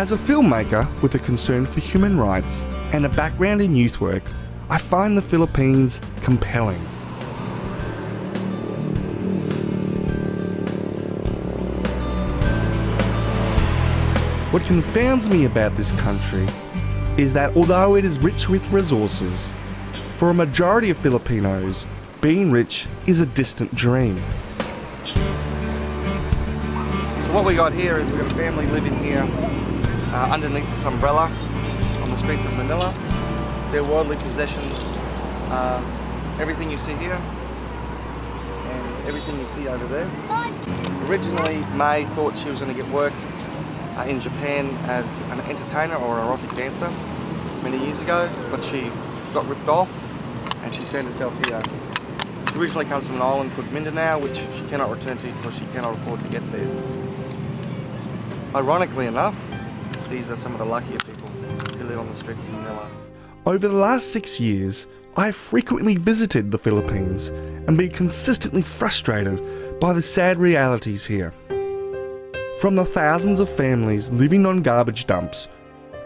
As a filmmaker with a concern for human rights and a background in youth work, I find the Philippines compelling. What confounds me about this country is that although it is rich with resources, for a majority of Filipinos, being rich is a distant dream. So what we got here is we've got a family living here uh, underneath this umbrella on the streets of Manila. Their worldly possessions, uh, everything you see here and everything you see over there. Originally, May thought she was going to get work uh, in Japan as an entertainer or a erotic dancer many years ago, but she got ripped off and she's found herself here. She originally comes from an island called Mindanao, which she cannot return to because she cannot afford to get there. Ironically enough, these are some of the luckier people who live on the streets of Manila. Over the last six years, I've frequently visited the Philippines and been consistently frustrated by the sad realities here. From the thousands of families living on garbage dumps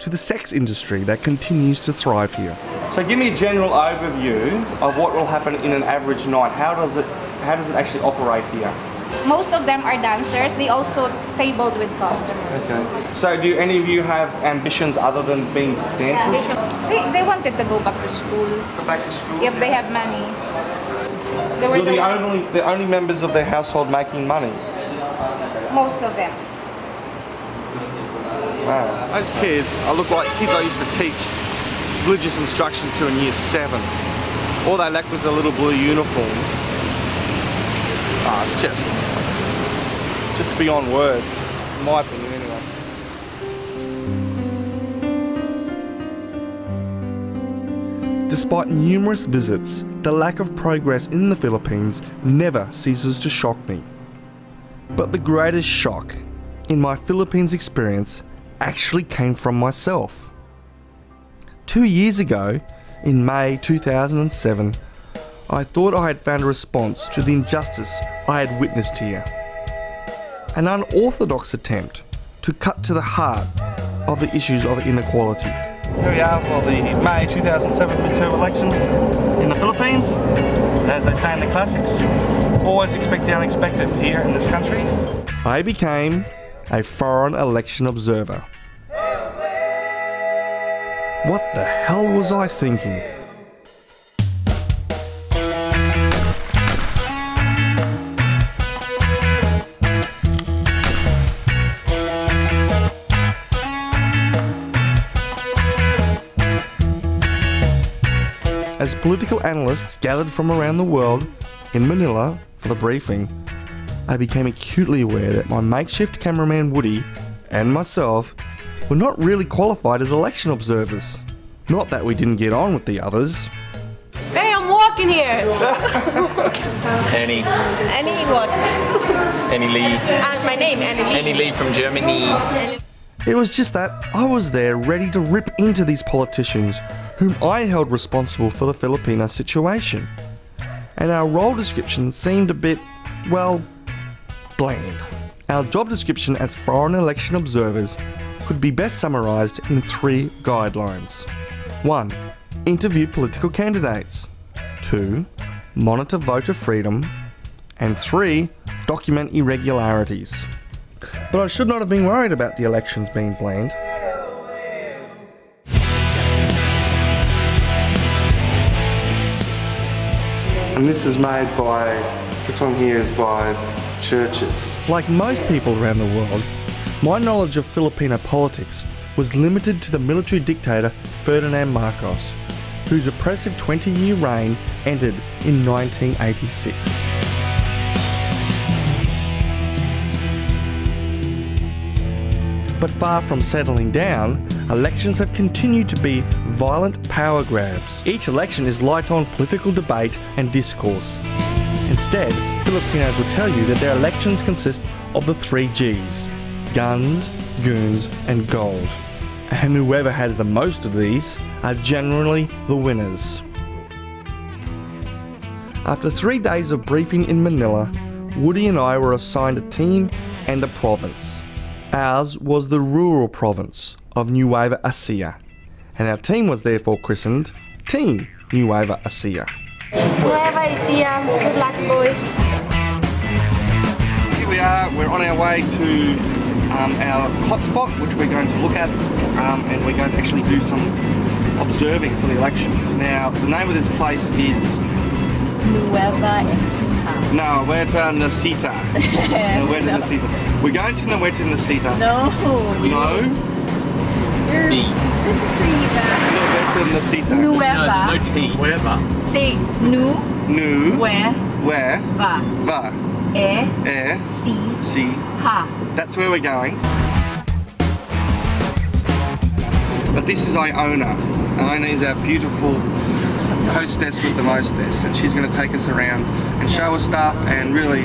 to the sex industry that continues to thrive here. So give me a general overview of what will happen in an average night. How does it how does it actually operate here? Most of them are dancers. They also tabled with customers. Okay. So do any of you have ambitions other than being dancers? They, they wanted to go back to school Go back to school. if they have money. They were You're the the, only the only members of their household making money. most of them. Wow. Those kids, I look like kids I used to teach religious instruction to in year seven. All they lacked was a little blue uniform. It's just, just beyond words, in my opinion anyway. Despite numerous visits, the lack of progress in the Philippines never ceases to shock me. But the greatest shock in my Philippines experience actually came from myself. Two years ago, in May 2007, I thought I had found a response to the injustice I had witnessed here. An unorthodox attempt to cut to the heart of the issues of inequality. Here we are for the May 2007 midterm elections in the Philippines. As they say in the classics, always expect the unexpected here in this country. I became a foreign election observer. What the hell was I thinking? As political analysts gathered from around the world in Manila for the briefing, I became acutely aware that my makeshift cameraman Woody and myself were not really qualified as election observers. Not that we didn't get on with the others. Hey, I'm walking here. Annie, Annie what? Annie Lee, Ask my name, Annie Lee. Annie Lee from Germany. It was just that I was there ready to rip into these politicians whom I held responsible for the Filipino situation. And our role description seemed a bit, well, bland. Our job description as foreign election observers could be best summarised in three guidelines 1. Interview political candidates. 2. Monitor voter freedom. And 3. Document irregularities. But I should not have been worried about the elections being planned. And this is made by, this one here is by churches. Like most people around the world, my knowledge of Filipino politics was limited to the military dictator Ferdinand Marcos, whose oppressive 20 year reign ended in 1986. But far from settling down, elections have continued to be violent power grabs. Each election is light on political debate and discourse. Instead, Filipinos will tell you that their elections consist of the three G's guns, goons, and gold. And whoever has the most of these are generally the winners. After three days of briefing in Manila, Woody and I were assigned a team and a province. Ours was the rural province of Nueva Ecija, and our team was therefore christened Team Nueva Ecija. Nueva Ecija. Good luck, boys. Here we are, we're on our way to um, our hotspot, which we're going to look at, um, and we're going to actually do some observing for the election. Now, the name of this place is Nueva Ecija. No, Huerta Nacita. no, Huerta Nacita. We're going to Huerta Nacita. No. No? B. This is Rita. No, Huerta Nacita. Nueva. No, no T. Whatever. Say nu. Nu. Where. Where? Va. Va. E. Air. Si. Si. Ha. That's where we're going. But this is Iona. Iona is our beautiful hostess with the mostess, and she's going to take us around and show us stuff and really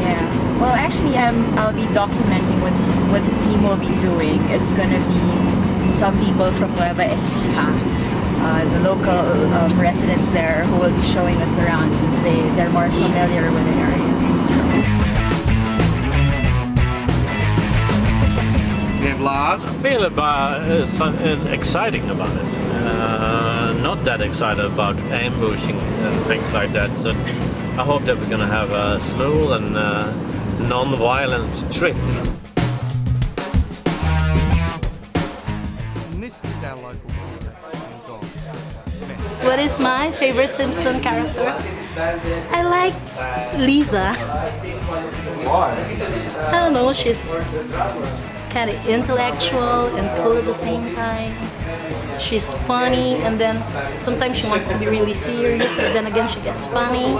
Yeah. Well, actually, um, I'll be documenting what's what the team will be doing. It's gonna be some people from Nueva Ecija, uh, the local um, residents there, who will be showing us around since they they're more familiar with the area. We have Lars. feel about uh, uh, exciting about it. Uh, not that excited about ambushing and things like that. So I hope that we're gonna have a smooth and uh, non-violent trip. And this is our local What is my favorite Simpson character? I like Lisa. Why? I don't know, she's kind of intellectual and cool at the same time. She's funny and then sometimes she wants to be really serious, but then again she gets funny.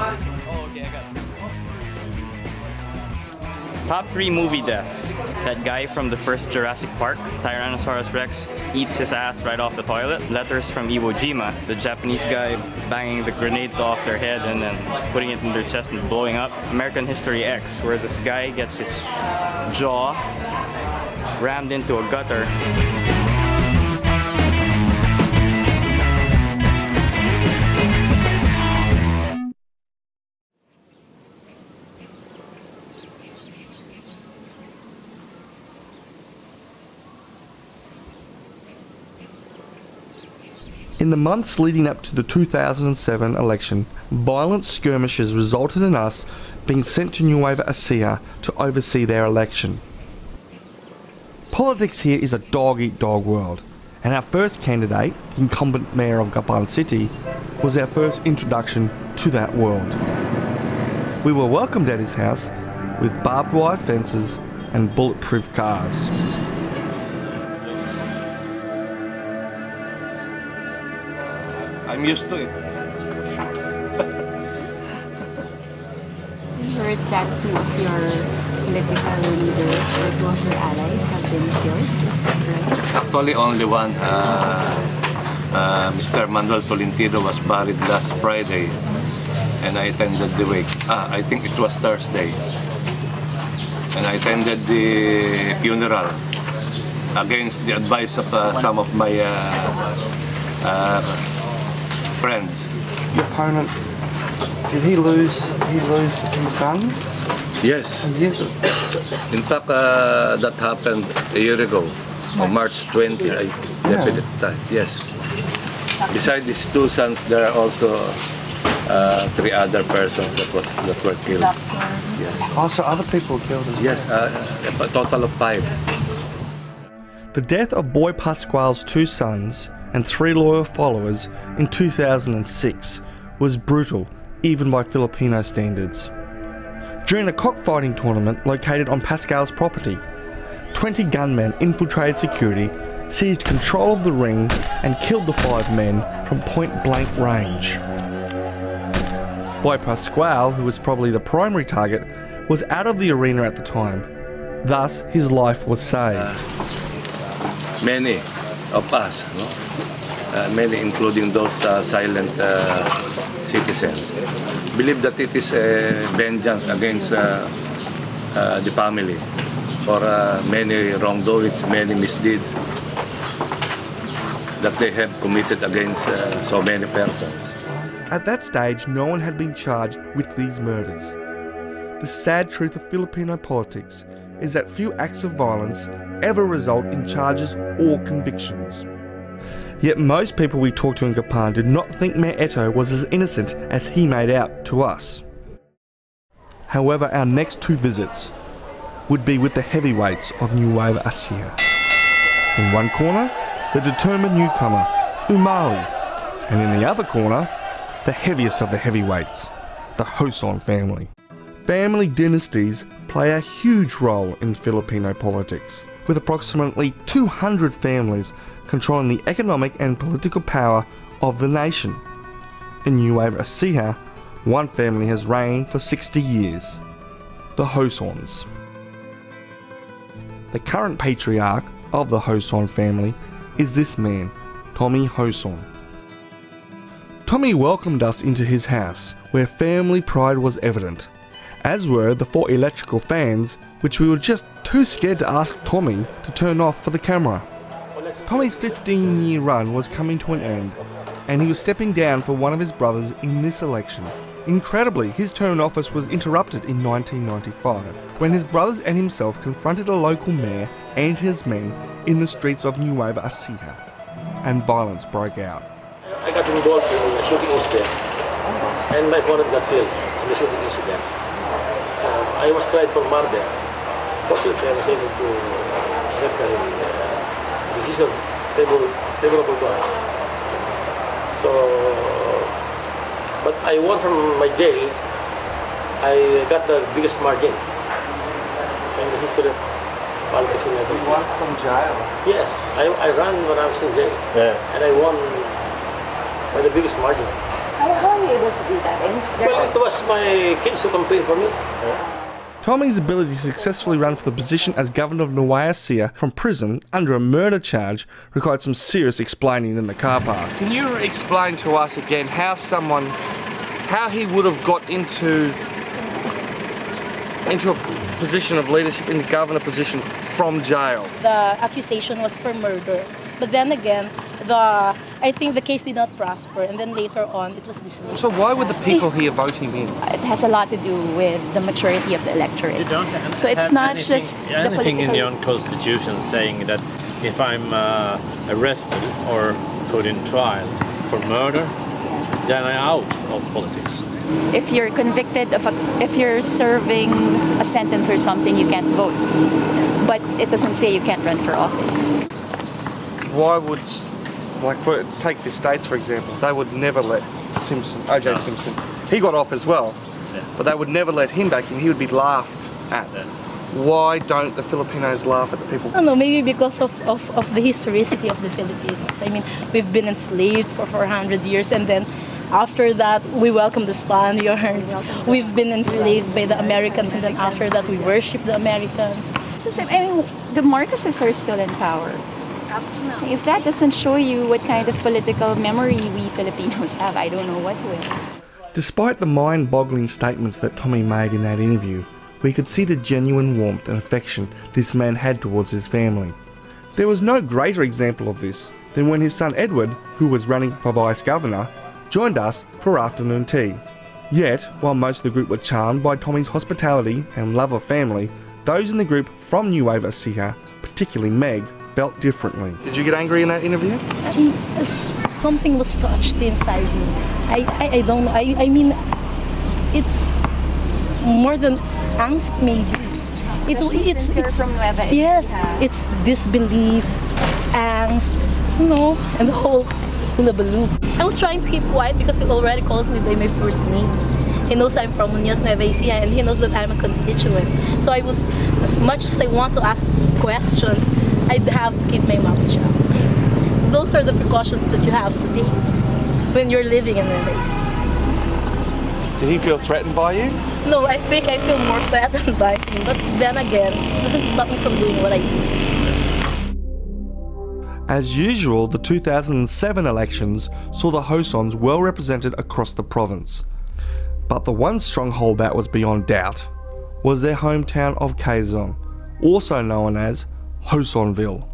Top three movie deaths. That guy from the first Jurassic Park, Tyrannosaurus Rex, eats his ass right off the toilet. Letters from Iwo Jima, the Japanese guy banging the grenades off their head and then putting it in their chest and blowing up. American History X, where this guy gets his jaw rammed into a gutter. In the months leading up to the 2007 election, violent skirmishes resulted in us being sent to Nueva Ecija to oversee their election. Politics here is a dog eat dog world, and our first candidate, the incumbent mayor of Gapan City, was our first introduction to that world. We were welcomed at his house with barbed wire fences and bulletproof cars. I'm used to it. We heard that two of your political leaders or two of your allies have been killed. Is that right? Actually, only one. Uh, uh, Mr. Manuel Tolentino was buried last Friday, and I attended the wake. Ah, I think it was Thursday, and I attended the funeral against the advice of uh, some of my uh, uh, friends. Your opponent, did he lose, he lose his sons? Yes. Yes. In fact, uh, that happened a year ago, on March 20. I definitely died. Yes. Besides these two sons, there are also uh, three other persons that was that were killed. Yes. Also, other people killed as Yes. well? Uh, a total of five. The death of Boy Pasquale's two sons and three loyal followers in 2006 was brutal, even by Filipino standards. During a cockfighting tournament located on Pascal's property, 20 gunmen infiltrated security, seized control of the ring, and killed the five men from point blank range. Boy Pasquale, who was probably the primary target, was out of the arena at the time. Thus, his life was saved. Many of us, no? uh, many including those uh, silent uh, citizens, believe that it is a vengeance against uh, uh, the family for uh, many wrongdoings, many misdeeds that they have committed against uh, so many persons. At that stage, no one had been charged with these murders. The sad truth of Filipino politics is that few acts of violence ever result in charges or convictions. Yet most people we talked to in Gapan did not think Mayor Eto was as innocent as he made out to us. However, our next two visits would be with the heavyweights of Nueva Ecija. In one corner, the determined newcomer, Umali, and in the other corner, the heaviest of the heavyweights, the Joson family. Family dynasties play a huge role in Filipino politics, with approximately 200 families controlling the economic and political power of the nation. In Nueva Ecija, one family has reigned for 60 years, the Josons. The current patriarch of the Joson family is this man, Tommy Joson. Tommy welcomed us into his house, where family pride was evident, as were the four electrical fans, which we were just too scared to ask Tommy to turn off for the camera. Tommy's 15 year run was coming to an end, and he was stepping down for one of his brothers in this election. Incredibly, his term in office was interrupted in 1995 when his brothers and himself confronted a local mayor and his men in the streets of Nueva Ecija, and violence broke out. I got involved in a shooting incident, and my opponent got killed in the shooting incident. So I was tried for murder. Fortunately, I was able to get uh, decision favorable, favorable to us. So, but I won from my jail. I got the biggest margin in the history of politics in Nueva You won from jail? Yes, I, I ran when I was in jail. Yeah. And I won by the biggest margin. How, how are you able to do that? Well, it was my kids who campaigned for me. Tommy's ability to successfully run for the position as governor of Nueva from prison under a murder charge required some serious explaining in the car park. Can you explain to us again how someone, how he would have got into into a position of leadership in the governor position from jail? the accusation was for murder. But then again, the I think the case did not prosper, and then later on it was dismissed. So why would the people here vote him in? it has a lot to do with the maturity of the electorate. You don't have So it's have not anything, just the anything in the your own constitution saying that if I'm uh, arrested or put in trial for murder, then I'm out of politics. If you're convicted of a, if you're serving a sentence or something, you can't vote. But it doesn't say you can't run for office. Why would, like, for, take the states for example, they would never let Simpson, O.J. No. Simpson, he got off as well, Yeah. but they would never let him back in. He would be laughed at. Yeah. Why don't the Filipinos laugh at the people? I don't know, maybe because of, of, of the historicity of the Filipinos. I mean, we've been enslaved for 400 years and then after that we welcome the Spaniards. We've been enslaved by the Americans and then after that we worship the Americans. It's the same. I mean, the Marcoses are still in power. If that doesn't show you what kind of political memory we Filipinos have, I don't know what will. Despite the mind boggling statements that Tommy made in that interview, we could see the genuine warmth and affection this man had towards his family. There was no greater example of this than when his son Edward, who was running for vice governor, joined us for afternoon tea. Yet, while most of the group were charmed by Tommy's hospitality and love of family, those in the group from Nueva Ecija, particularly Meg, felt differently. Did you get angry in that interview? I- s- something was touched inside me. I, I, I don't know. I, I mean, it's more than angst, maybe. It, Especially it's, it's, from Nueva Ecija. Yes, it's disbelief, angst, you know, and the whole hullabaloo. I was trying to keep quiet because he already calls me by my first name. He knows I'm from Muñoz Nueva Ecija and he knows that I'm a constituent. So I would, as much as I want to ask questions, I'd have to keep my mouth shut. Those are the precautions that you have to take when you're living in Nueva Ecija. Did he feel threatened by you? No, I think I feel more threatened by him, but then again, it doesn't stop me from doing what I do. As usual, the 2007 elections saw the Josons well represented across the province. But the one strong holdout was beyond doubt was their hometown of Quezon, also known as Josonville.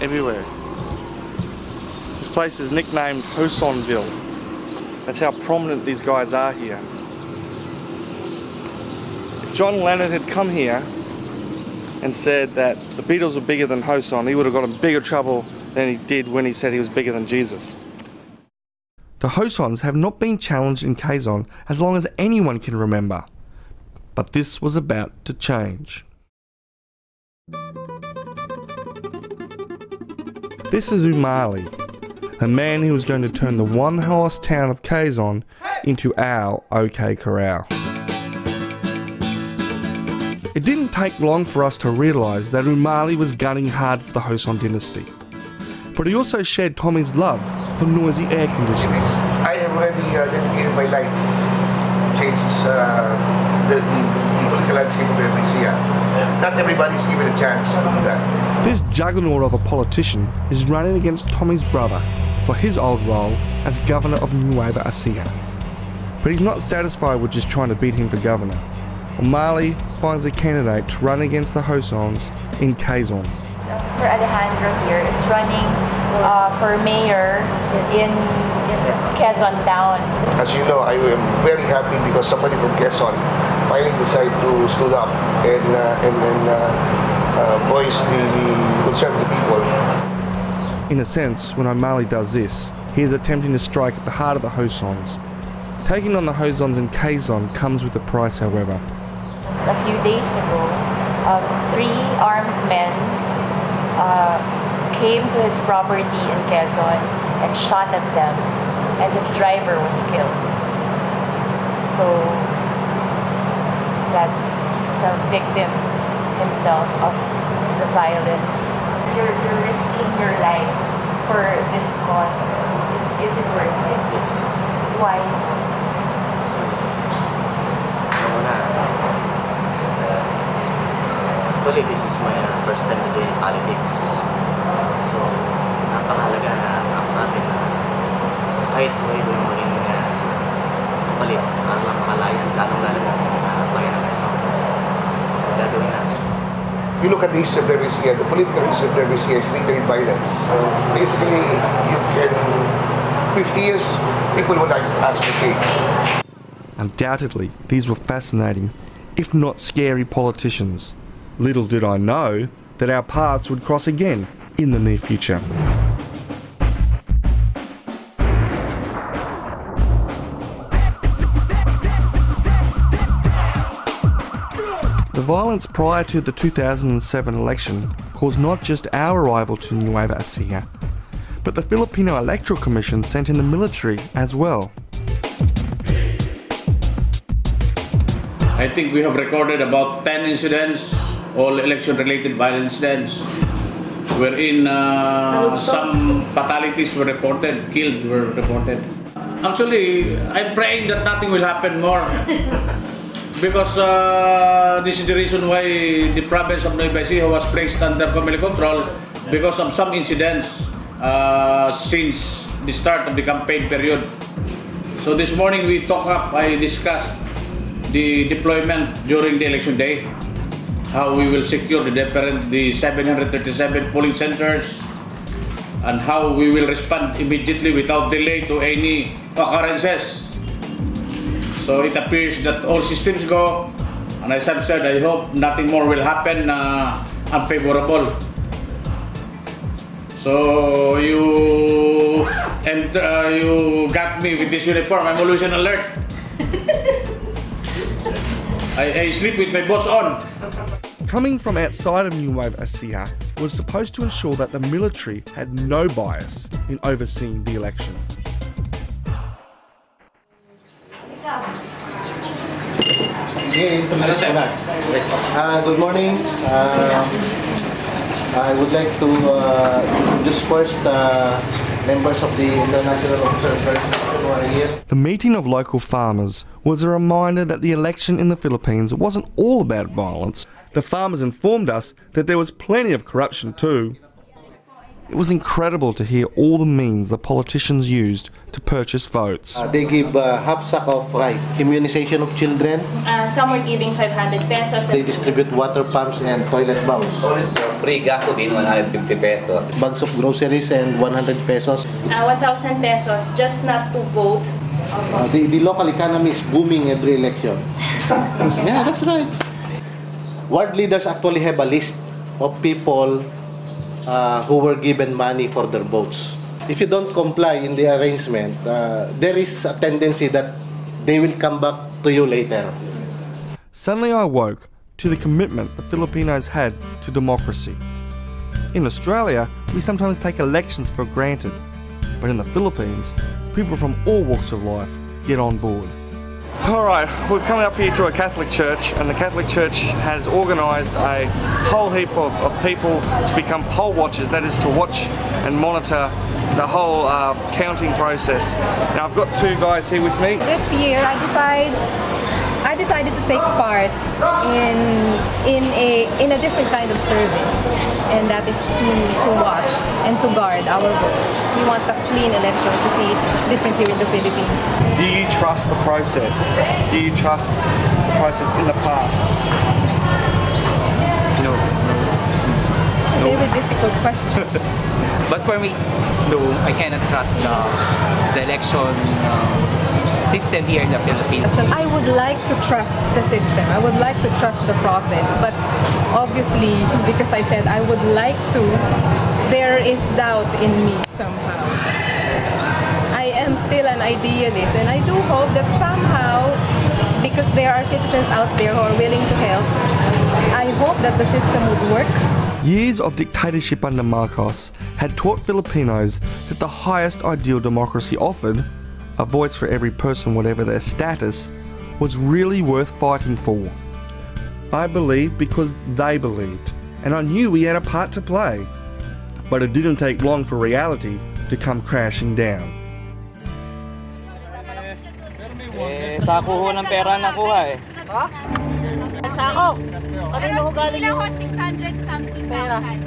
Everywhere. This place is nicknamed Josonville. That's how prominent these guys are here. If John Lennon had come here and said that the Beatles were bigger than Joson, he would have got in bigger trouble than he did when he said he was bigger than Jesus. The Josons have not been challenged in Quezon as long as anyone can remember. But this was about to change. This is Umali, a man who was going to turn the one horse town of Quezon into our OK Corral. It didn't take long for us to realise that Umali was gunning hard for the Joson dynasty. But he also shared Tommy's love for noisy air conditioners. I have already uh, dedicated my life, changed uh, the, the, the political landscape of Ecija. Not everybody's given a chance to do that. This juggernaut of a politician is running against Tommy's brother for his old role as governor of Nueva Ecija. But he's not satisfied with just trying to beat him for governor. Umali finds a candidate to run against the Josons in Quezon. Mr. Alejandro here is running uh, for mayor in Quezon Town. As you know, I am very happy because somebody from Quezon finally decided to stood up and, uh, and, and uh, uh, voice the, the concern of the people. In a sense, when Umali does this, he is attempting to strike at the heart of the Josons. Taking on the Josons in Quezon comes with a price, however. Just a few days ago, um, three armed men uh, came to his property in Quezon and shot at them, and his driver was killed. So that's he's a victim himself of the violence. You're, you're risking your life for this cause. Is, is it worth it? Yes. Why? Una, actually this is my uh, first time to join politics. So, napakahalaga na ang sa akin na kahit po ito yung maging uh, palit para lang makalayan, lalong-lalo na ang uh, bayan ng Quezon. If you look at the history of Nueva Ecija, the political history of Nueva Ecija is rooted in violence. So basically, you can, 50 years, people would like to ask for change. Undoubtedly, these were fascinating, if not scary politicians. Little did I know that our paths would cross again in the near future. The violence prior to the 2007 election caused not just our arrival to Nueva Ecija, but the Filipino Electoral Commission sent in the military as well. I think we have recorded about 10 incidents, all election related violent incidents, wherein uh, some fatalities were reported, killed were reported. Actually, I'm praying that nothing will happen more. because uh, this is the reason why the province of Nueva Ecija was placed under Comelec control because of some incidents uh, since the start of the campaign period. So this morning we talked up, I discussed the deployment during the election day, how we will secure the different, the 737 polling centers, and how we will respond immediately without delay to any occurrences. So it appears that all systems go, and as I've said, I hope nothing more will happen uh, unfavorable. So you and uh, you got me with this uniform. I'm always on alert. I, I sleep with my boss on. Coming from outside of Nueva Ecija was supposed to ensure that the military had no bias in overseeing the election. Uh, good morning. Uh, I would like to uh, introduce uh, members of the International Observers who are here. The meeting of local farmers was a reminder that the election in the Philippines wasn't all about violence. The farmers informed us that there was plenty of corruption too. It was incredible to hear all the means the politicians used to purchase votes. Uh, they give uh, half sack of rice, immunization of children. Uh, some are giving 500 pesos. They distribute water pumps and toilet bowls. Free gasoline, 150 pesos. Bags of groceries and 100 pesos. Uh, 1,000 pesos just not to vote. Uh, the, the local economy is booming every election. yeah, that's right. ward leaders actually have a list of people uh, who were given money for their votes. If you don't comply in the arrangement, uh, there is a tendency that they will come back to you later. Suddenly I woke to the commitment the Filipinos had to democracy. In Australia, we sometimes take elections for granted, but in the Philippines, people from all walks of life get on board. Alright, we've come up here to a Catholic church and the Catholic Church has organised a whole heap of, of people to become poll watchers, that is to watch and monitor the whole uh, counting process. Now I've got two guys here with me. This year I decide I decided to take part in in a in a different kind of service and that is to to watch and to guard our votes. We want a clean election. You see it's, it's different here in the Philippines. Do you trust the process? Do you trust the process in the past? No. It's a very difficult question. But for me, no, I cannot trust the, the election uh, system here in the Philippines. I would like to trust the system. I would like to trust the process. But obviously, because I said I would like to, there is doubt in me somehow. I am still an idealist and I do hope that somehow, because there are citizens out there who are willing to help, I hope that the system would work Years of dictatorship under Marcos had taught Filipinos that the highest ideal democracy offered, a voice for every person whatever their status, was really worth fighting for. I believed because they believed, and I knew we had a part to play. But it didn't take long for reality to come crashing down. Eh, sako ho ng pera nakuha eh. Sako. Kanino ho galing yung 600 something thousand?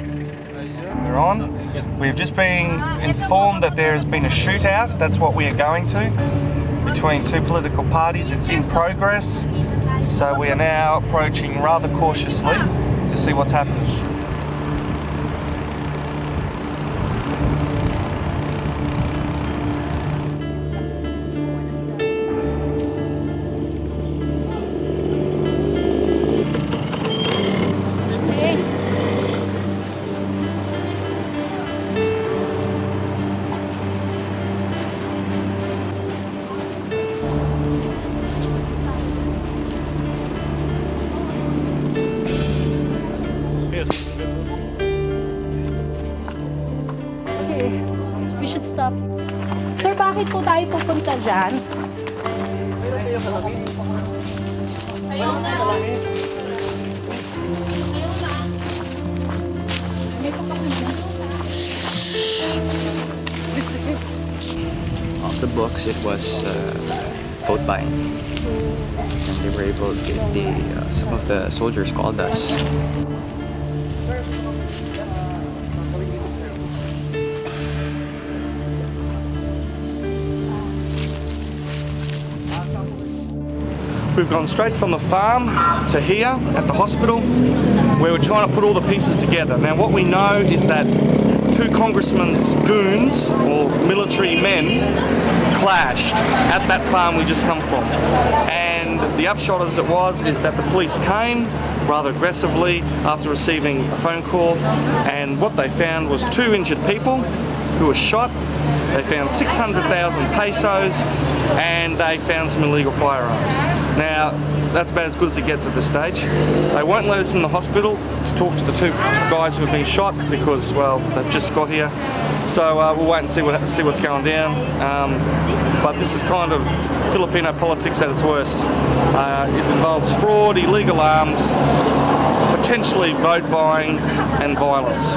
We're on. We've just been informed that there has been a shootout. That's what we are going to between two political parties. It's in progress. So we are now approaching rather cautiously to see what's happening. Dyan? Off the books, it was uh, vote buying. And they were able to get the, uh, some of the soldiers called us. We've gone straight from the farm to here at the hospital where we're trying to put all the pieces together. Now what we know is that two congressmen's goons or military men clashed at that farm we just come from. And the upshot as it was is that the police came rather aggressively after receiving a phone call and what they found was two injured people who were shot. They found 600,000 pesos and they found some illegal firearms. Now, that's about as good as it gets at this stage. They won't let us in the hospital to talk to the two guys who have been shot because, well, they've just got here. So uh, we'll wait and see what see what's going down. Um, but this is kind of Filipino politics at its worst. Uh, it involves fraud, illegal arms, potentially vote buying, and violence.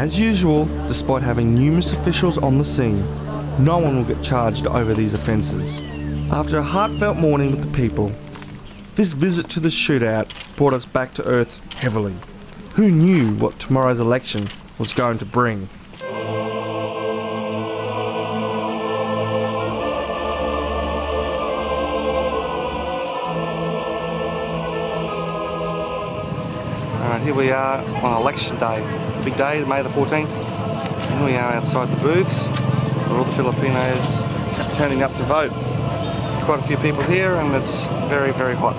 As usual, despite having numerous officials on the scene, no one will get charged over these offences. After a heartfelt morning with the people, this visit to the shootout brought us back to earth heavily. Who knew what tomorrow's election was going to bring? Alright, here we are on election day. Big day, May the 14th. Here we are outside the booths where all the Filipinos turning up to vote. Quite a few people here and it's very, very hot.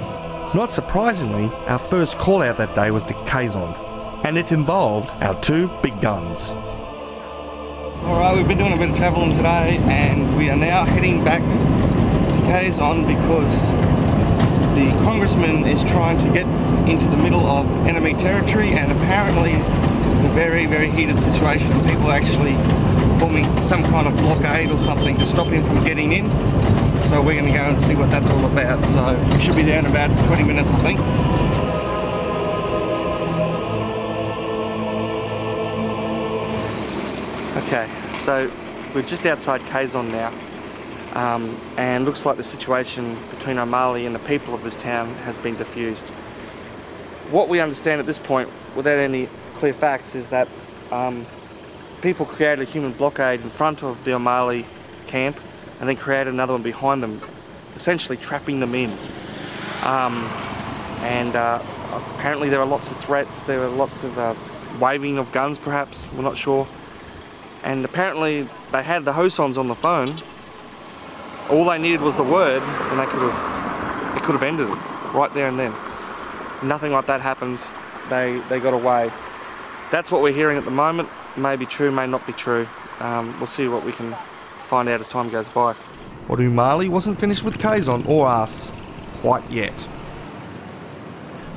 Not surprisingly, our first call out that day was to Quezon, and it involved our two big guns. Alright, we've been doing a bit of travelling today and we are now heading back to Quezon because the congressman is trying to get into the middle of enemy territory and apparently very, very heated situation. People actually forming some kind of blockade or something to stop him from getting in. So we're going to go and see what that's all about. So we should be there in about 20 minutes, I think. Okay, so we're just outside Quezon now, um, and looks like the situation between Umali and the people of this town has been diffused. What we understand at this point, without any clear facts, is that um, people created a human blockade in front of the Umali camp and then created another one behind them, essentially trapping them in. Um, and uh, apparently there are lots of threats, there are lots of uh, waving of guns perhaps, we're not sure and apparently they had the Josons on the phone. All they needed was the word, and they could have it could have ended it right there and then. Nothing like that happened. They they got away. That's what we're hearing at the moment. May be true, may not be true. Um, we'll see what we can find out as time goes by. Umali wasn't finished with Quezon or us quite yet.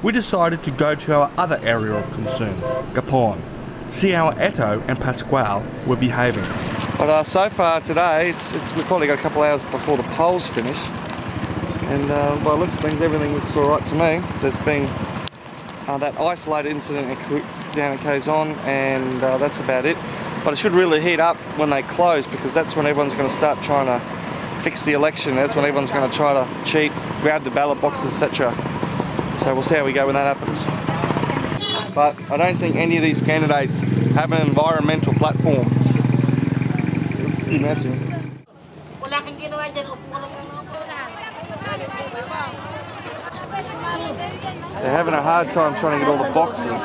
We decided to go to our other area of concern, Gapan, see how Eto and Pasquale were behaving. But uh, so far today, it's, it's, we've probably got a couple hours before the polls finish. And uh, by the looks of things, everything looks all right to me. There's been uh, that isolated incident down in Quezon, and uh, that's about it. But it should really heat up when they close, because that's when everyone's going to start trying to fix the election. That's when everyone's going to try to cheat, grab the ballot boxes, etc. So we'll see how we go when that happens but I don't think any of these candidates have an environmental platform. Imagine. They're having a hard time trying to get all the boxes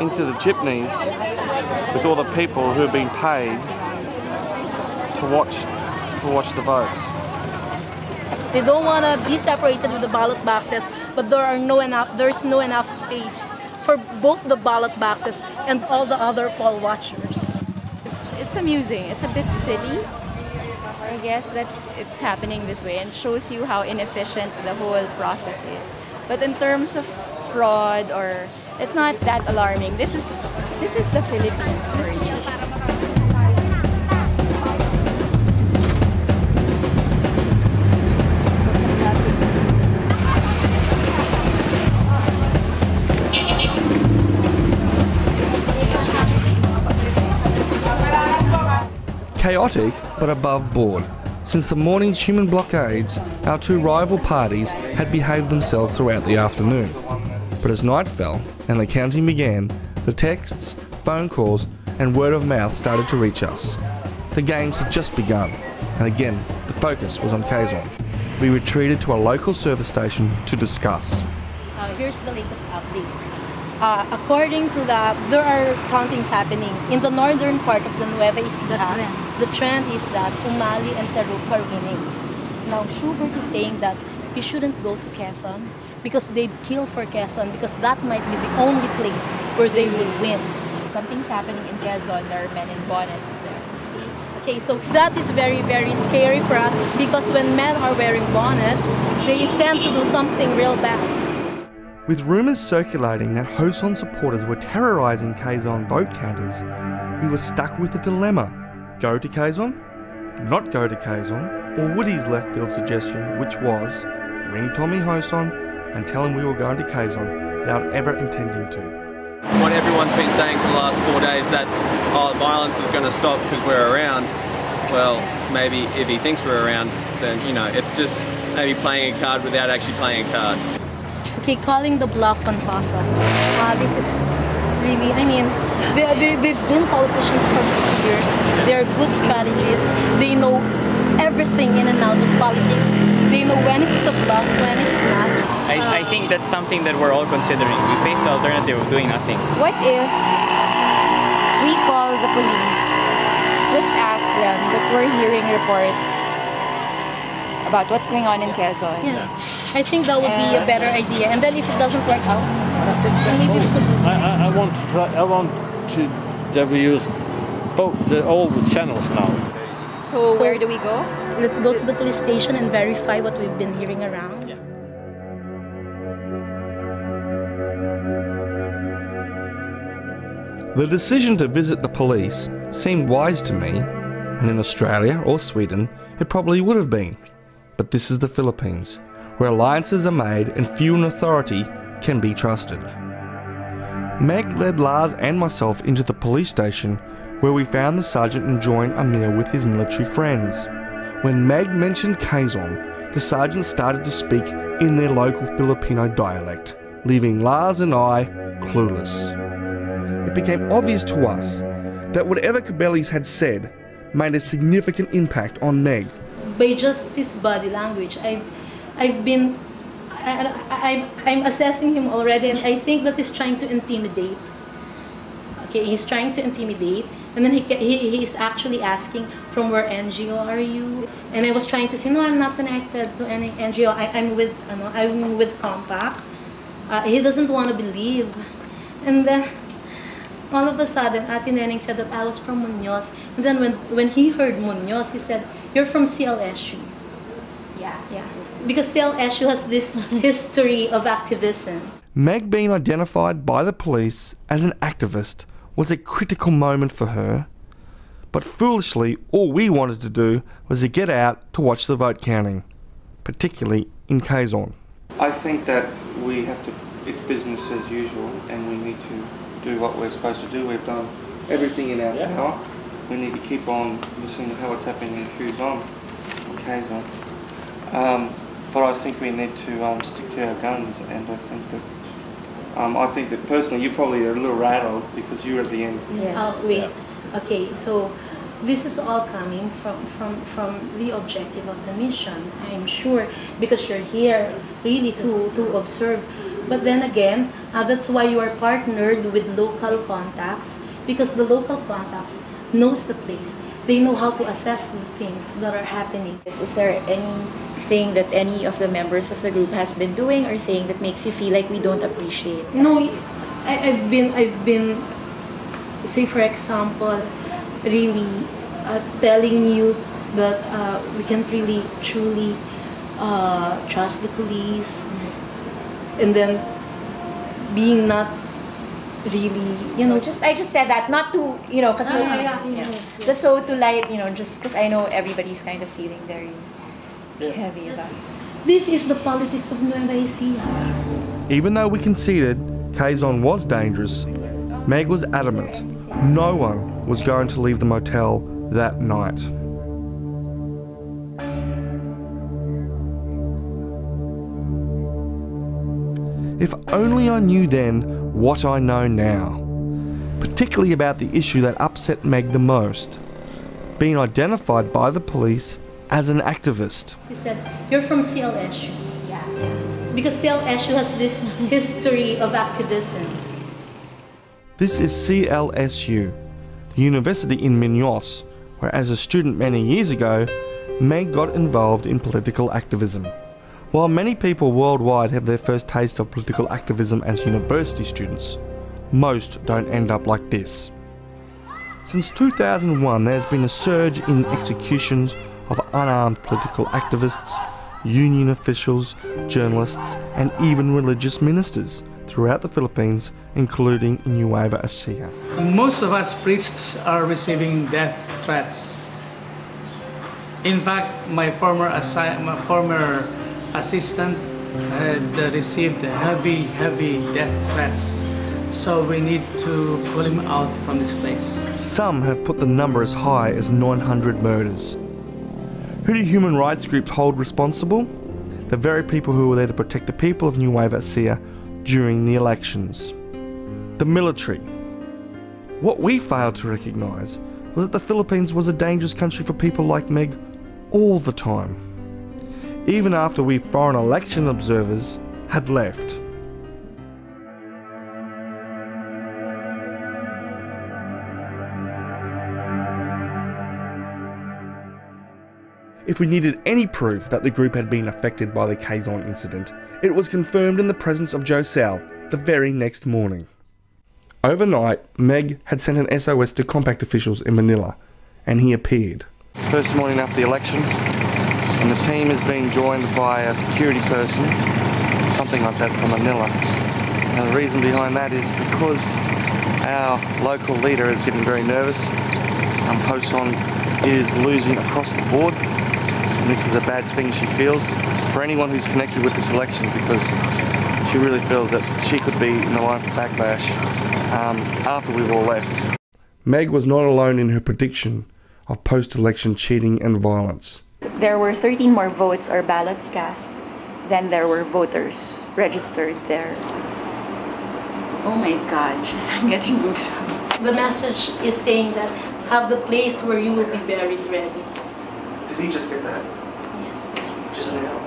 into the jeepneys with all the people who have been paid to watch to watch the votes. They don't want to be separated with the ballot boxes, but there are no enough. There's no enough space for both the ballot boxes and all the other poll watchers. It's it's amusing. It's a bit silly, I guess, that it's happening this way, and shows you how inefficient the whole process is. But in terms of fraud or it's not that alarming. This is this is the Philippines for you. chaotic but above board. Since the morning's human blockades, our two rival parties had behaved themselves throughout the afternoon. But as night fell and the counting began, the texts, phone calls, and word of mouth started to reach us. The games had just begun, and again, the focus was on Quezon. We retreated to a local service station to discuss. Uh, here's the latest update. Uh, according to the, there are countings happening in the northern part of the Nueva Ecija. The trend is that Umali and Taruk are winning. Now Schubert is saying that you shouldn't go to Quezon because they'd kill for Quezon because that might be the only place where they will win. Something's happening in Quezon. There are men in bonnets there. See? Okay, so that is very, very scary for us because when men are wearing bonnets, they tend to do something real bad. With rumours circulating that Joson supporters were terrorising Quezon vote counters, we were stuck with a dilemma. Go to Quezon? Not go to Quezon? Or Woody's left field suggestion, which was ring Tommy Joson and tell him we were going to Quezon without ever intending to. What everyone's been saying for the last four days, that's, oh, violence is going to stop because we're around. Well, maybe if he thinks we're around, then, you know, it's just maybe playing a card without actually playing a card. Okay, calling the bluff on PASA. Uh, this is really, I mean, they, they, they've been politicians for 50 years. They're good strategists. They know everything in and out of politics. They know when it's a bluff, when it's not. I, I think that's something that we're all considering. We face the alternative of doing nothing. What if we call the police, just ask them that we're hearing reports about what's going on in Quezon? Yes. I think that would be a better idea. And then if it doesn't work out, maybe we could do I, I, I want to try. I want to that we use both the all the channels now. So, where do we go? Let's go to the police station and verify what we've been hearing around. The decision to visit the police seemed wise to me, and in Australia or Sweden, it probably would have been. But this is the Philippines, where alliances are made and few in authority can be trusted. Meg led Lars and myself into the police station, where we found the sergeant enjoying a meal with his military friends. When Meg mentioned Quezon, the sergeant started to speak in their local Filipino dialect, leaving Lars and I clueless it became obvious to us that whatever Cabellis had said made a significant impact on Meg. By just his body language, I've, I've been, I, I, I'm assessing him already, and I think that he's trying to intimidate. Okay, he's trying to intimidate, and then he, he, he's actually asking, from where NGO are you? And I was trying to say, no, I'm not connected to any NGO. I, I'm with, ano, I'm with Compact. Uh, he doesn't want to believe. And then all of a sudden, Ate Neneng said that I was from Muñoz. And then when, when he heard Muñoz, he said, you're from CLSU. Yes. Yeah. Because CLSU has this history of activism. Meg being identified by the police as an activist was a critical moment for her. But foolishly, all we wanted to do was to get out to watch the vote counting, particularly in Quezon. I think that we have to, it's business as usual, and we need to do what we're supposed to do. We've done everything in our Yeah. power. We need to keep on listening to how it's happening in Quezon, Quezon. Um, but I think we need to um, stick to our guns, and I think that um, I think that personally, you probably are a little rattled because you were at the end. Yes. Oh, wait. Okay, so this is all coming from, from, from the objective of the mission, I'm sure, because you're here really to, to observe. But then again, uh, that's why you are partnered with local contacts, because the local contacts knows the place. They know how to assess the things that are happening. Is there anything that any of the members of the group has been doing or saying that makes you feel like we don't appreciate? No, I, I've been, I've been, say for example, really uh, telling you that uh, we can't really truly uh, trust the police, and then being not really, you know, just I just said that not to you know, cause so, Ah, yeah, yeah, yeah. just so to light you know, just because I know everybody's kind of feeling very heavy about. it. This is the politics of Nueva Ecija. Even though we conceded Quezon was dangerous, Meg was adamant no one was going to leave the motel that night. If only I knew then what I know now, particularly about the issue that upset Meg the most being identified by the police as an activist. He said, You're from CLSU. Yes. Because CLSU has this history of activism. This is CLSU, the university in Muñoz, where as a student many years ago, Meg got involved in political activism. While many people worldwide have their first taste of political activism as university students, most don't end up like this. Since 2001, there has been a surge in executions of unarmed political activists, union officials, journalists, and even religious ministers throughout the Philippines, including in Nueva Ecija. Most of us priests are receiving death threats. In fact, my former assi- my former assistant had received heavy, heavy death threats. So we need to pull him out from this place. Some have put the number as high as 900 murders. Who do human rights groups hold responsible? The very people who were there to protect the people of Nueva Ecija during the elections. The military. What we failed to recognise was that the Philippines was a dangerous country for people like Meg all the time. Even after we foreign election observers had left. If we needed any proof that the group had been affected by the Quezon incident, it was confirmed in the presence of Josel the very next morning. Overnight, Meg had sent an SOS to compact officials in Manila, and he appeared. First morning after the election, and the team is being joined by a security person, something like that from Manila. And the reason behind that is because our local leader is getting very nervous. Um, Joson is losing across the board, and this is a bad thing she feels for anyone who's connected with this election because she really feels that she could be in the line for backlash um, after we've all left. Meg was not alone in her prediction of post election cheating and violence. There were 13 more votes or ballots cast than there were voters registered there. Oh my gosh, I'm getting goosebumps. The message is saying that have the place where you will be buried ready. Did he just get that? Yes. Just now?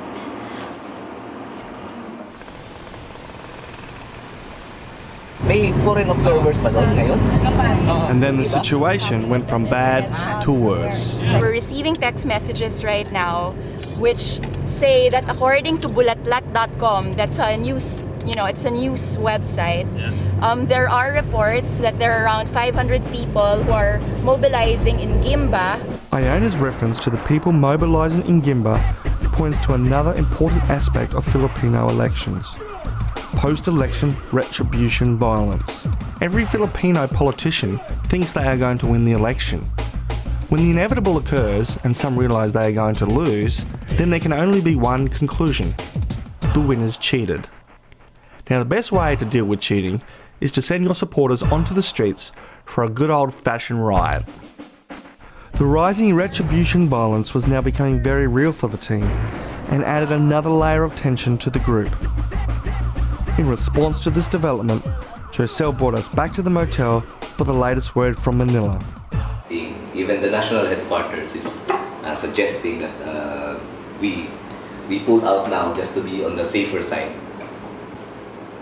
May foreign observers ba doon ngayon? And then the situation went from bad to worse. We're receiving text messages right now which say that according to bulatlat.com, that's a news, you know, it's a news website. Um, there are reports that there are around 500 people who are mobilizing in Guimba. Iona's reference to the people mobilising in Guimba points to another important aspect of Filipino elections post election retribution violence. Every Filipino politician thinks they are going to win the election. When the inevitable occurs and some realise they are going to lose, then there can only be one conclusion the winners cheated. Now, the best way to deal with cheating is to send your supporters onto the streets for a good old fashioned riot. The rising retribution violence was now becoming very real for the team and added another layer of tension to the group. In response to this development, Josel brought us back to the motel for the latest word from Manila. Even the national headquarters is uh, suggesting that uh, we we pull out now just to be on the safer side.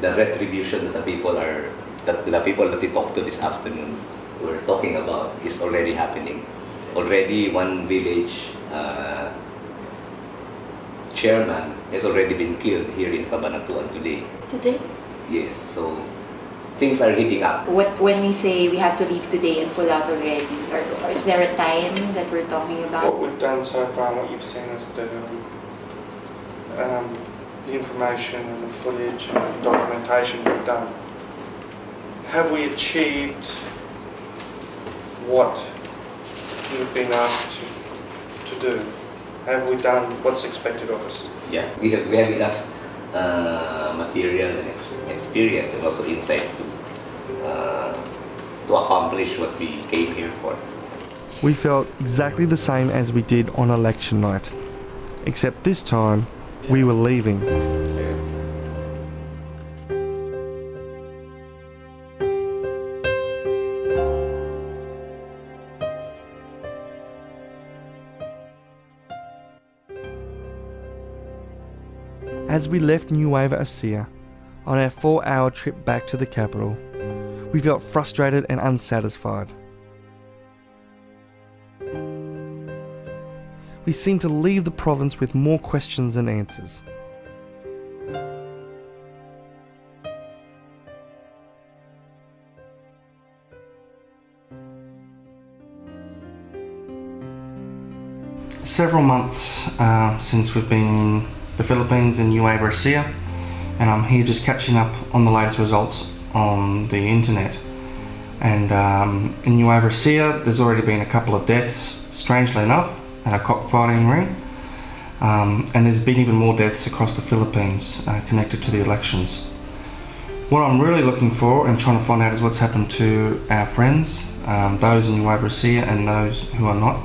The retribution that the people are that the people that we talked to this afternoon were talking about is already happening. Already, one village uh, chairman has already been killed here in Cabanatuan today. Today? Yes, so things are heating up. What, when we say we have to leave today and pull out already, or, or is there a time that we're talking about? What we've done so far what you've seen is the, um, the information and the footage and the documentation we've done. Have we achieved what we've been asked to, to do? Have we done what's expected of us? Yeah, we have, we have enough uh, material and ex experience and also insights to, uh, to accomplish what we came here for. We felt exactly the same as we did on election night, except this time we were leaving. As we left Nueva Ecija on our four hour trip back to the capital, we felt frustrated and unsatisfied. We seemed to leave the province with more questions than answers. Several months uh, since we've been the Philippines in Nueva Ecija, and I'm here just catching up on the latest results on the internet. And um, in Nueva Ecija, there's already been a couple of deaths, strangely enough, at a cockfighting ring. Um, and there's been even more deaths across the Philippines uh, connected to the elections. What I'm really looking for and trying to find out is what's happened to our friends, um, those in Nueva Ecija and those who are not.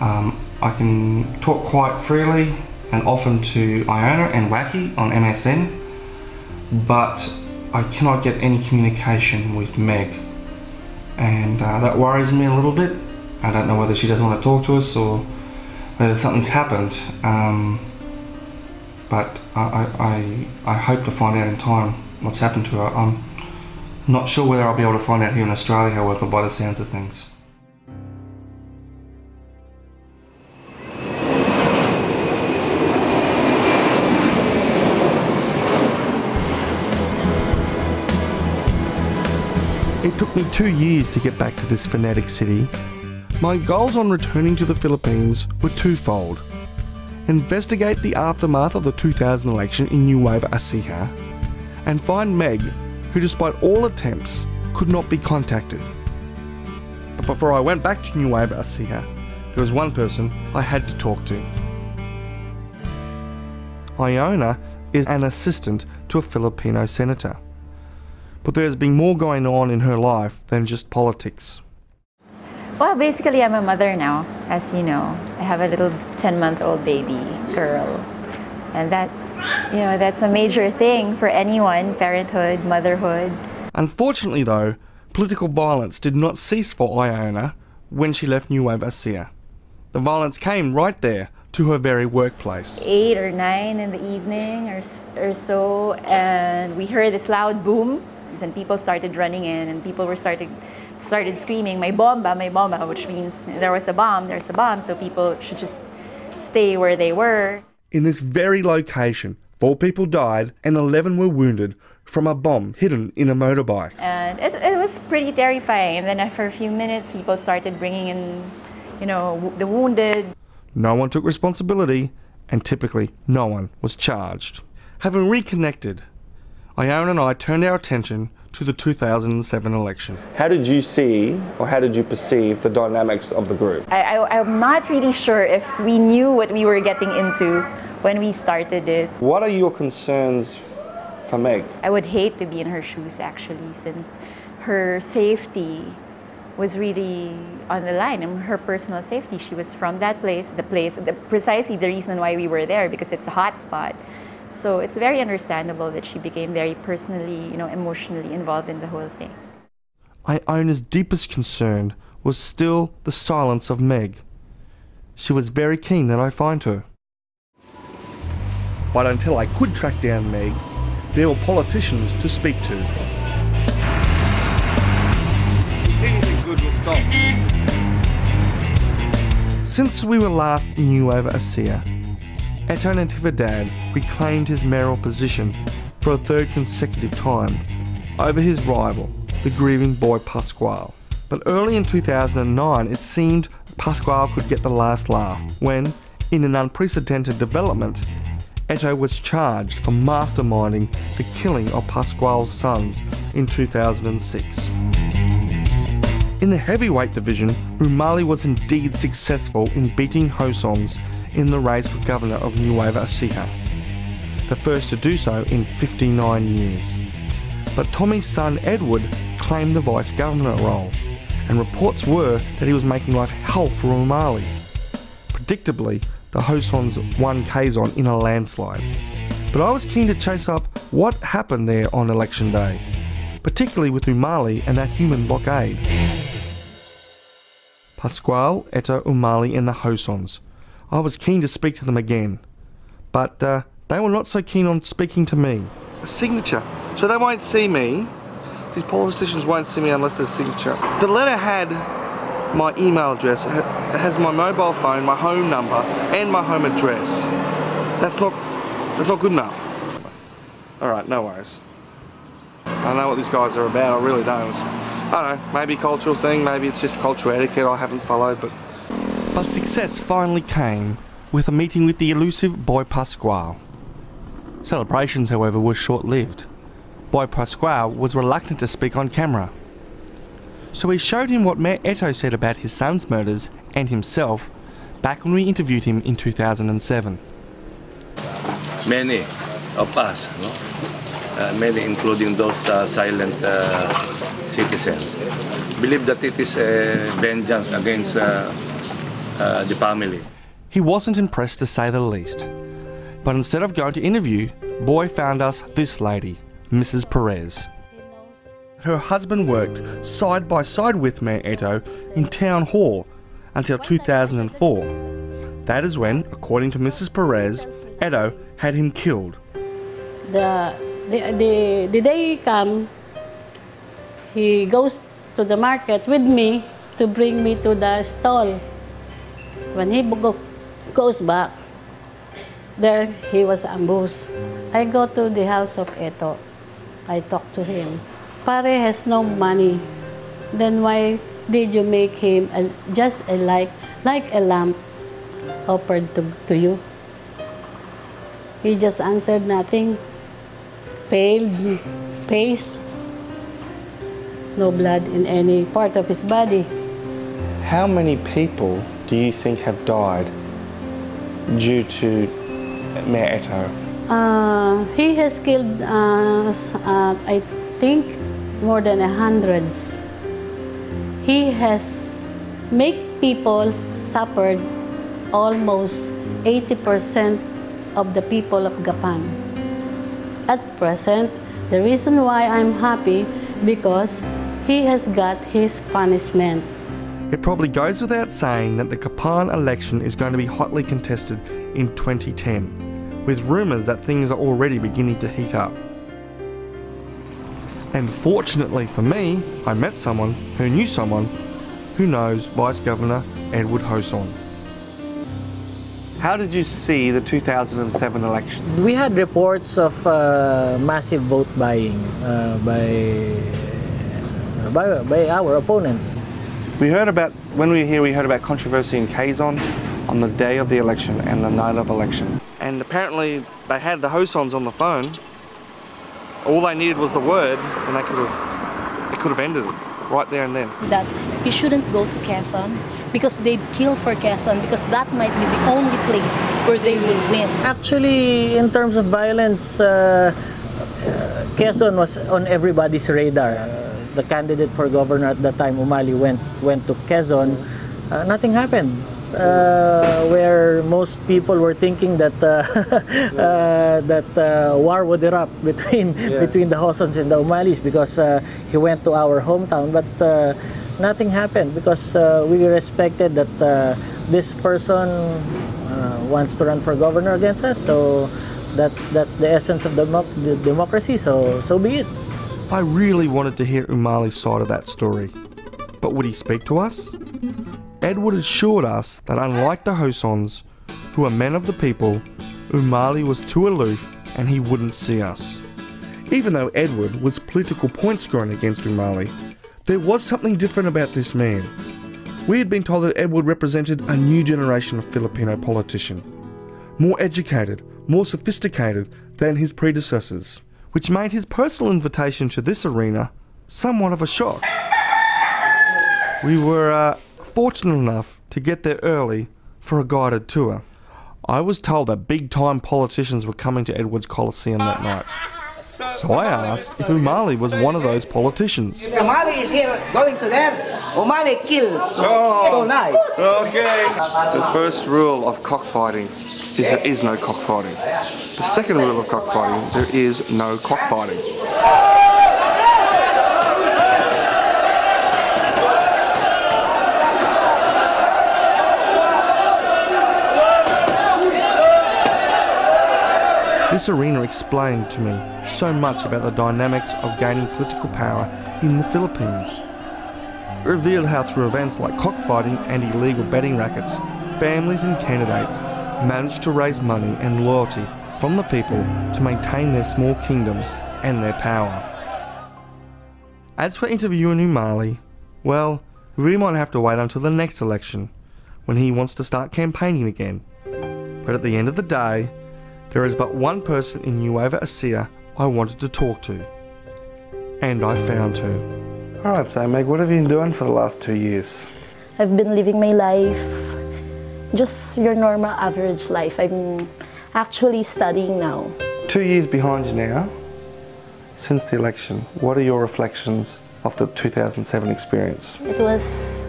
Um, I can talk quite freely and often to Iona and Wacky on MSN, but I cannot get any communication with Meg. And uh, that worries me a little bit. I don't know whether she doesn't want to talk to us or whether something's happened. Um, but I, I, I hope to find out in time what's happened to her. I'm not sure whether I'll be able to find out here in Australia, however, by the sounds of things. It took me two years to get back to this fanatic city. My goals on returning to the Philippines were twofold investigate the aftermath of the 2000 election in Nueva Ecija, and find Meg, who, despite all attempts, could not be contacted. But before I went back to Nueva Ecija, there was one person I had to talk to. Iona is an assistant to a Filipino senator. But there has been more going on in her life than just politics. Well, basically, I'm a mother now, as you know. I have a little 10 month old baby girl. And that's, you know, that's a major thing for anyone parenthood, motherhood. Unfortunately, though, political violence did not cease for Iona when she left Nueva Ecija. The violence came right there to her very workplace. Eight or nine in the evening or, or so, and we heard this loud boom, and people started running in, and people were starting started screaming, "My bomba, my bomba," which means there was a bomb, there's a bomb, so people should just stay where they were. In this very location, four people died and 11 were wounded from a bomb hidden in a motorbike. And it, it was pretty terrifying. And then after a few minutes, people started bringing in, you know, the wounded. No one took responsibility, and typically no one was charged. Having reconnected, Iona and I turned our attention to the 2007 election. How did you see or how did you perceive the dynamics of the group? I, I, I'm not really sure if we knew what we were getting into when we started it. What are your concerns for Meg? I would hate to be in her shoes actually, since her safety was really on the line and her personal safety. She was from that place, the place, the, precisely the reason why we were there because it's a hot spot. So it's very understandable that she became very personally, you know, emotionally involved in the whole thing. Iona's deepest concern was still the silence of Meg. She was very keen that I find her. But until I could track down Meg, there were politicians to speak to. Since we were last in Nueva Ecija, Eto Natividad reclaimed his mayoral position for a third consecutive time over his rival, the grieving boy Pascual. But early in 2009, it seemed Pascual could get the last laugh when, in an unprecedented development, Eto was charged for masterminding the killing of Pascual's sons in 2006. In the heavyweight division, Umali was indeed successful in beating Josons in the race for governor of Nueva Ecija, the first to do so in 59 years. But Tommy's son Edward claimed the vice governor role, and reports were that he was making life hell for Umali. Predictably, the Josons won Quezon in a landslide. But I was keen to chase up what happened there on election day, particularly with Umali and that human blockade. Pascual, Eto, Umali, and the Josons I was keen to speak to them again, but uh, they were not so keen on speaking to me. A signature. So they won't see me. These politicians won't see me unless there's a signature. The letter had my email address. It has my mobile phone, my home number, and my home address. That's not, that's not good enough. All right, no worries. I don't know what these guys are about, I really don't. I don't know, maybe cultural thing, maybe it's just cultural etiquette I haven't followed, but but success finally came with a meeting with the elusive Boy Pascual. Celebrations, however, were short lived. Boy Pascual was reluctant to speak on camera. So we showed him what Mayor Eto said about his son's murders and himself back when we interviewed him in 2007. Many of us, no? Uh, many including those uh, silent uh, citizens, believe that it is a vengeance against uh, uh, the family. He wasn't impressed to say the least. But instead of going to interview, Boy found us this lady, Mrs. Perez. Her husband worked side by side with Mayor Eto in Town Hall until 2004. That is when, according to Mrs. Perez, Eto had him killed. The, the, the, the day he come, he goes to the market with me to bring me to the stall. When he go, goes back, there he was ambushed. I go to the house of Eto. I talk to him. Pare has no money. Then why did you make him a, just a like like a lamp offered to, to you? He just answered nothing. Pale, face, no blood in any part of his body. How many people do you think have died due to Mayor Eto? Uh, he has killed, uh, uh, I think, more than a hundreds. He has made people suffered almost 80% of the people of Gapan. At present, the reason why I'm happy because he has got his punishment. It probably goes without saying that the Gapan election is going to be hotly contested in 2010, with rumours that things are already beginning to heat up. And fortunately for me, I met someone who knew someone who knows Vice Governor Edward Joson. How did you see the 2007 election? We had reports of uh, massive vote buying uh, by, by by our opponents. We heard about, when we were here, we heard about controversy in Quezon on the day of the election and the night of election. And apparently they had the Josons on the phone. All they needed was the word and they could have, they could have ended it right there and then. that you shouldn't go to Quezon because they'd kill for Quezon because that might be the only place where they will win. Actually, in terms of violence, uh, uh, Quezon was on everybody's radar. Uh, the candidate for governor at that time, Umali, went went to Quezon. Uh, nothing happened. Uh, where most people were thinking that uh, uh, that uh, war would erupt between Yeah. between the Josons and the Umalis because uh, he went to our hometown, but uh, nothing happened because uh, we respected that uh, this person uh, wants to run for governor against us. So that's that's the essence of democ- the democracy. So so be it. I really wanted to hear Umali's side of that story. But would he speak to us? Edward assured us that unlike the Josons, who are men of the people, Umali was too aloof and he wouldn't see us. Even though Edward was political point scoring against Umali, there was something different about this man. We had been told that Edward represented a new generation of Filipino politician, more educated, more sophisticated than his predecessors, which made his personal invitation to this arena somewhat of a shock. We were uh, fortunate enough to get there early for a guided tour. I was told that big time politicians were coming to Edwards Coliseum that night. So I asked if Umali was one of those politicians. Umali is here going to there. Umali kill tonight. Oh. Okay. The first rule of cockfighting is there is no cockfighting. The second rule of cockfighting, there is no cockfighting. This arena explained to me so much about the dynamics of gaining political power in the Philippines. It revealed how through events like cockfighting and illegal betting rackets, families and candidates managed to raise money and loyalty from the people to maintain their small kingdom and their power. As for interviewing Umali, well, we might have to wait until the next election, when he wants to start campaigning again. But at the end of the day, there is but one person in Nueva Ecija I wanted to talk to. And I found her. Alright, so Meg, what have you been doing for the last two years? I've been living my life, just your normal average life. I'm actually studying now. Two years behind you now, since the election. What are your reflections of the 2007 experience? It was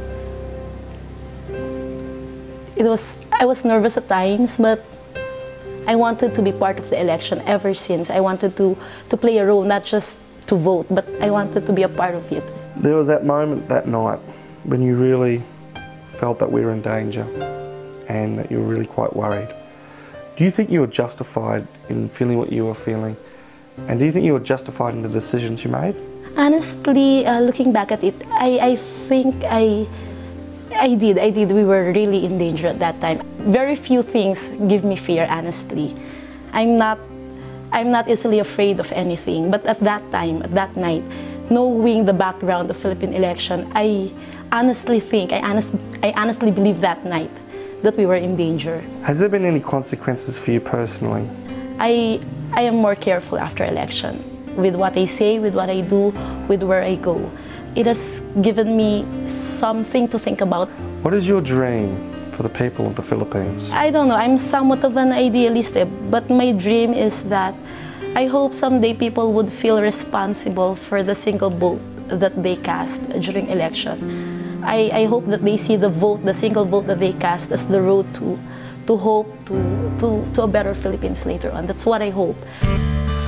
it was I was nervous at times, but I wanted to be part of the election ever since. I wanted to to play a role, not just to vote, but I wanted to be a part of it. There was that moment that night when you really felt that we were in danger and that you were really quite worried. Do you think you were justified in feeling what you were feeling? And do you think you were justified in the decisions you made? Honestly, uh, looking back at it, I, I think I I did. I did. We were really in danger at that time. Very few things give me fear, honestly. I'm not I'm not easily afraid of anything, but at that time, at that night, knowing the background of Philippine election, I honestly think, I, honest, I honestly believe that night that we were in danger. Has there been any consequences for you personally? I, I am more careful after election with what I say, with what I do, with where I go. It has given me something to think about. What is your dream for the people of the Philippines? I don't know, I'm somewhat of an idealist, eh, but my dream is that I hope someday people would feel responsible for the single vote that they cast during election. I, I hope that they see the vote, the single vote that they cast as the road to, to hope, to, to, to a better Philippines later on. That's what I hope.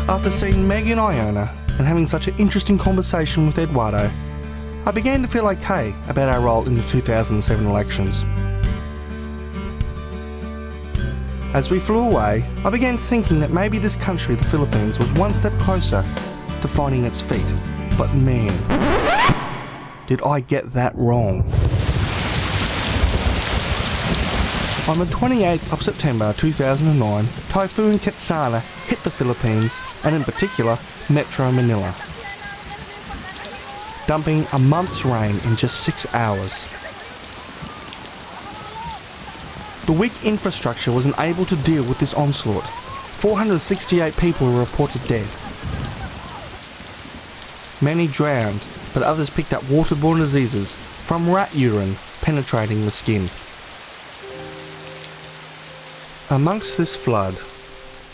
After seeing Meg and Iona and having such an interesting conversation with Eduardo, I began to feel okay about our role in the 2007 elections. As we flew away, I began thinking that maybe this country, the Philippines, was one step closer to finding its feet. But man, did I get that wrong. On the 28th of September 2009, Typhoon Ketsana hit the Philippines and in particular Metro Manila, dumping a month's rain in just six hours. The weak infrastructure was unable to deal with this onslaught. 468 people were reported dead. Many drowned, but others picked up waterborne diseases from rat urine penetrating the skin. Amongst this flood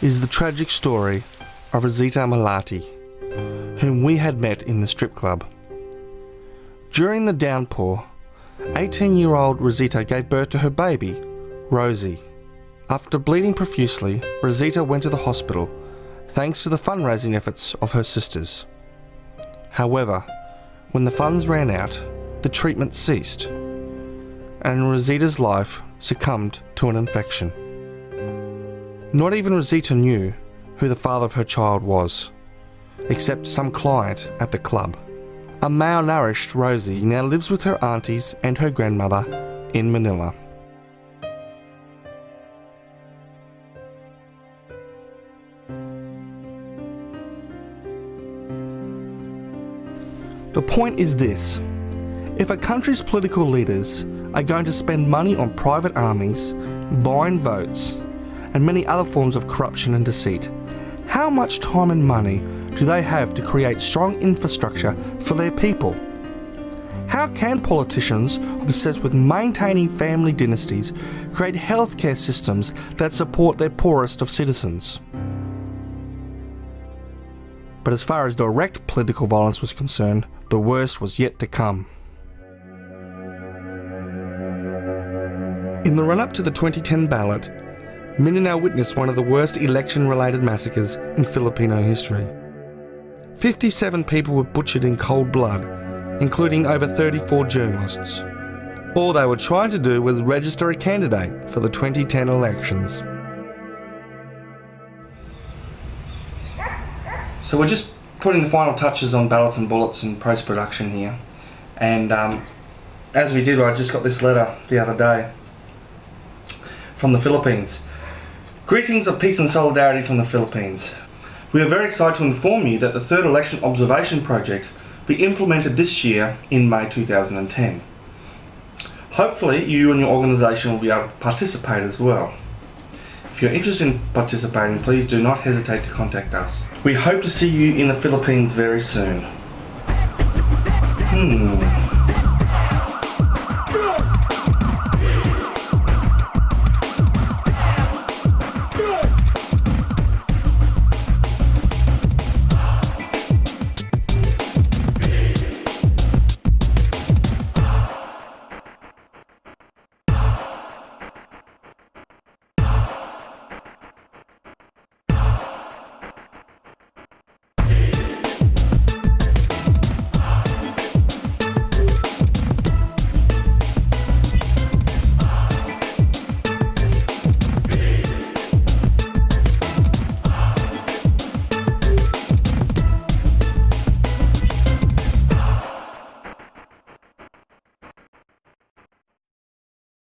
is the tragic story of Rosita Malati, whom we had met in the strip club. During the downpour, 18 year old Rosita gave birth to her baby, Rosie. After bleeding profusely, Rosita went to the hospital thanks to the fundraising efforts of her sisters. However, when the funds ran out, the treatment ceased, and Rosita's life succumbed to an infection. Not even Rosita knew who the father of her child was, except some client at the club. A malnourished Rosie now lives with her aunties and her grandmother in Manila. The point is this if a country's political leaders are going to spend money on private armies, buying votes, and many other forms of corruption and deceit, how much time and money do they have to create strong infrastructure for their people? How can politicians obsessed with maintaining family dynasties create healthcare systems that support their poorest of citizens? But as far as direct political violence was concerned, the worst was yet to come. In the run up to the 2010 ballot, Mindanao witnessed one of the worst election related massacres in Filipino history. 57 people were butchered in cold blood, including over 34 journalists. All they were trying to do was register a candidate for the 2010 elections. So we're just putting the final touches on ballots and bullets and post-production here. And um, as we did, I just got this letter the other day from the Philippines. Greetings of peace and solidarity from the Philippines. We are very excited to inform you that the third election observation project will be implemented this year in May 2010. Hopefully you and your organisation will be able to participate as well. If you're interested in participating, please do not hesitate to contact us. We hope to see you in the Philippines very soon. Hmm.